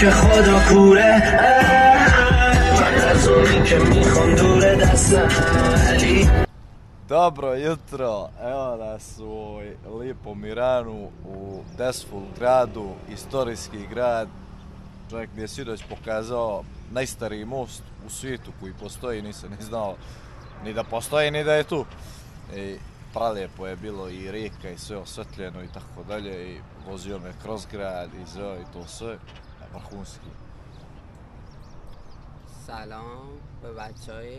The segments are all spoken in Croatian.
که خدا کوره من از اونی که میخوام دور دستم علی Dobro jutro, evo nas u ovoj lijepom Iranu, u Desful gradu, istorijski grad, čovjek mi je sinoć pokazao najstariji most u svijetu koji postoji, nisam ni znao ni da postoji ni da je tu. I pralijepo je bilo i rijeka i sve osvetljeno i tako dalje i vozio me kroz grad i sve i to sve, سلام به بچه های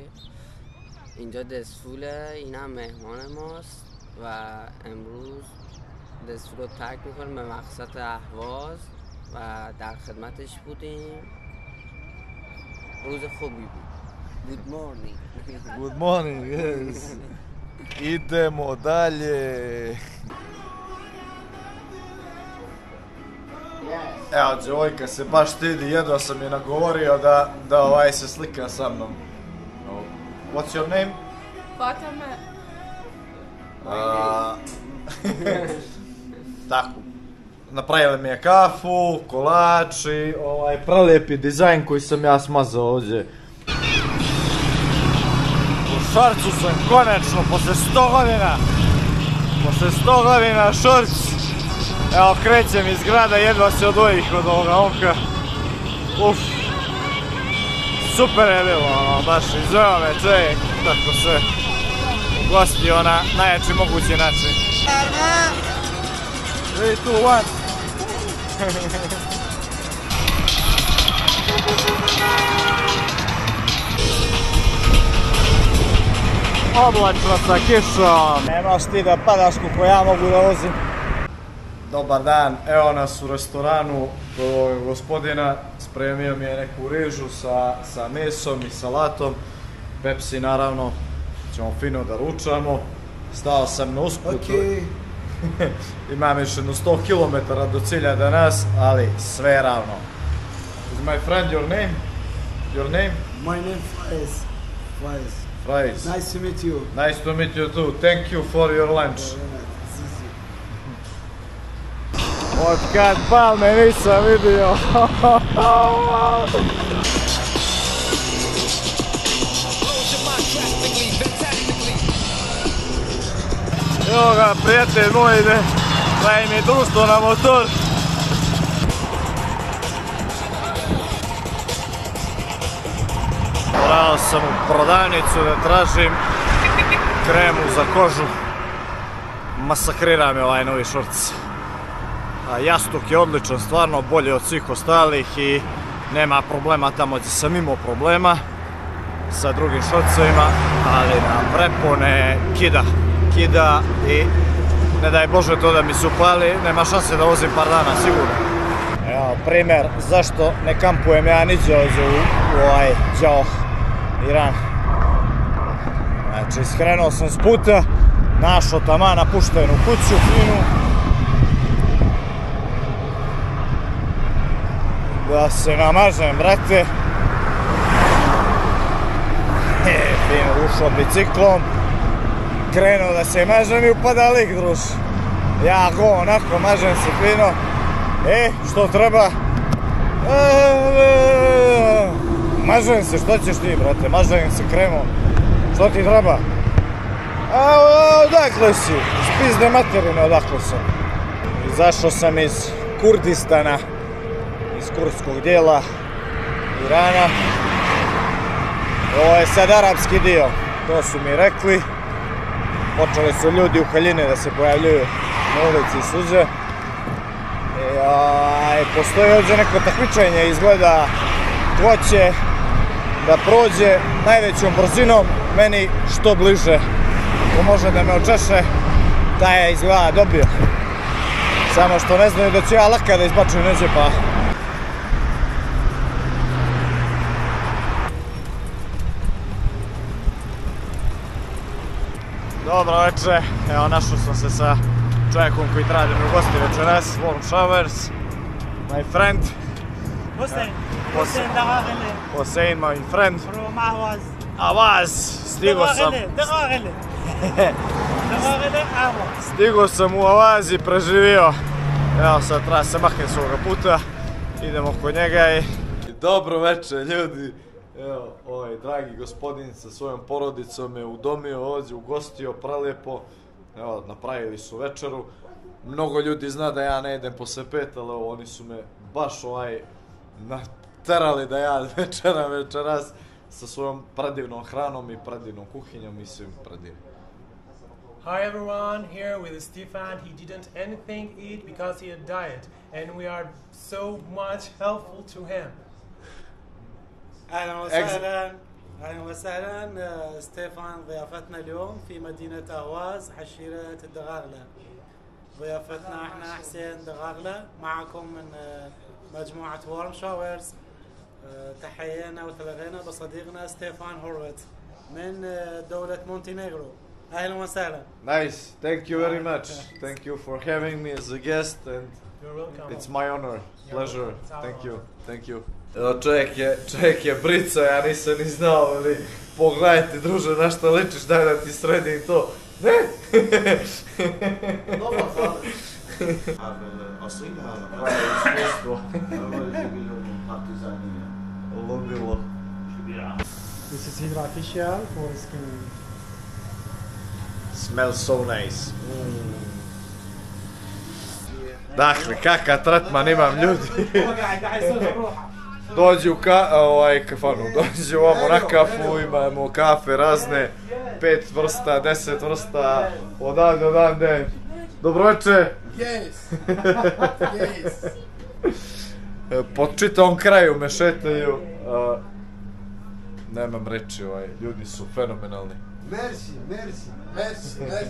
اینجا دسفوله این هم مهمان ماست و امروز دسفول رو ترک می‌کنیم به مقصد اهواز و در خدمتش بودیم. روز خوبی بود. Good morning. Good morning, yes. Idemo dalje. Evo, djevojka se baš stidi, jedva sam je nagovorio da, da ovaj se slika sa mnom. Oh, What's your name? Fatame, A, tako. Napravili mi je kafu, kolači, ovaj prelijepi dizajn koji sam ja smazao ovdje. U šorcu sam konačno, posle 100 godina, posle 100 godina šorc. Evo krećem iz grada, jedva se odvojih od ovoga omka. Uf. Super je bilo, ono, baš izveo me čovjek, tako sve ugostio na najjači mogući način. 3, 2, 1. Oblačno sa kišom. Nemaš ti da padaš kako ja mogu da vozim. Dobar dan, evo nas u restoranu ovog gospodina. Spremio mi je neku rižu sa, sa mesom i salatom. Pepsi naravno, ćemo fino da ručamo. Stao sam na usputu. Imam još jedno 100 km do cilja danas, ali sve ravno. Is my friend your name? Your name? My name Faiz. Faiz. Fries. Nice to meet you. Nice to meet you too. Thank you for your lunch. Od kad palme nisam vidio. Evo ga, prijatelj moj ide, daje mi društvo na motor. Morao sam u prodavnicu da tražim kremu za kožu. Masakrira me ovaj novi šorc. A jastuk je odličan, stvarno bolji od svih ostalih i nema problema tamo gdje sam imao problema sa drugim šorcevima, ali na prepone kida, kida i ne daj Bože to da mi se upali, nema šanse da vozim par dana sigurno. Evo primjer zašto ne kampujem ja niđe u, u ovaj Džao, Iran. Znači skrenuo sam s puta, našao tamo napuštenu kuću finu. Da se namažem, brate. E, fino ušao biciklom. Krenuo da se mažem i upada lik druž. Ja go onako mažem se fino. E, što treba? E, mažem se, što ćeš ti brate? Mažem se kremom. Što ti treba? A odakle si? Iz pizde materine odakle sam. Izašao sam iz Kurdistana, iz kurdskog dijela Irana. Ovo je sad arapski dio, to su mi rekli. Počeli su ljudi u haljine da se pojavljuju na ulici i suze. I, aj, postoji ovdje neko takmičenje, izgleda ko će da prođe najvećom brzinom meni što bliže. Ko može da me očeše, taj je izgleda dobio. Samo što ne znaju da ću ja laka da izbačujem neđe pa Dobro večer, evo našao sam se sa čovjekom koji treba da mi gosti večeras, Warm Showers, my friend. Hussein, Hussein da Dagagele. Hussein, my friend. From Ahvaz. Ahvaz, stigo sam. Da Dagagele. Ahvaz. Stigo sam u Ahvaz i preživio. Evo sad treba se maknem svoga puta, idemo kod njega i... Dobro večer ljudi. Evo, ovaj dragi gospodin sa svojom porodicom je udomio ovdje, ugostio pralijepo. Evo, napravili su večeru. Mnogo ljudi zna da ja ne idem posle pet, ali evo, oni su me baš ovaj naterali da ja večeram večeras sa svojom predivnom hranom i predivnom kuhinjom, mislim predivno. Hi everyone, here with Stefan. He didn't anything eat because he had diet, and we are so much helpful to him. أهلا وسهلا. أهلا وسهلا آه، ستيفان ضيافتنا اليوم في مدينة أهواز حشيرة الدغاغلة. ضيافتنا إحنا حسين دغاغلة معكم من آه، مجموعة شاورز آه، تحيينا وتلغينا بصديقنا ستيفان هورويت من دولة مونتينيغرو. أهلا وسهلا. Nice, thank you very much. Thank you for having me as a guest and You're welcome. It's my honor. Pleasure. Thank you. Thank you. Evo čovjek je, čovjek je brico, ja nisam ni znao, ali pogledaj druže na što ličiš, daj da ti sredim to. Ne! Dobro, hvala. Oslika, koje je iskustvo, ovo je bilo partizanije. Lubilo. This is Hydra for skin. Smells so nice. Mm. Dakle, kakav tretman imam ljudi. Dođu u ka, ovaj, kafanu, dođu ovamo na kafu, imamo kafe razne, pet vrsta, deset vrsta, odavde, odavde. Dobro večer. Yes. yes. Po čitavom kraju me šetaju. nemam reči, ovaj, ljudi su fenomenalni. Merci, merci, merci, merci.